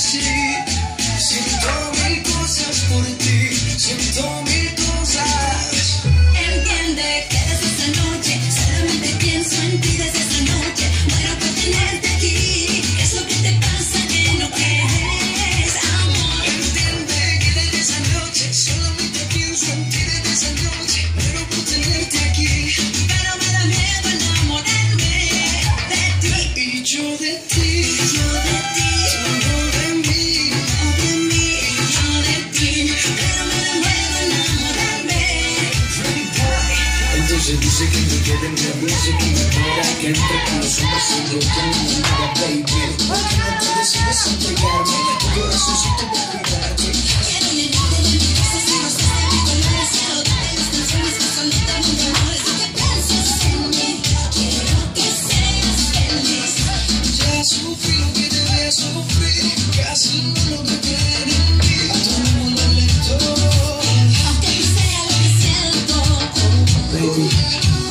Siento mil cosas por ti, siento mil cosas. Entiende que desde esta noche solamente pienso en ti desde esta noche. Muero por tenerte aquí. Es lo que te pasa que no crees, amor? Entiende que desde esa noche solamente pienso en ti desde esa noche. Muero por tenerte aquí. Pero me da miedo enamorarme de ti y yo de ti. I can't do this, I'm a Thank you.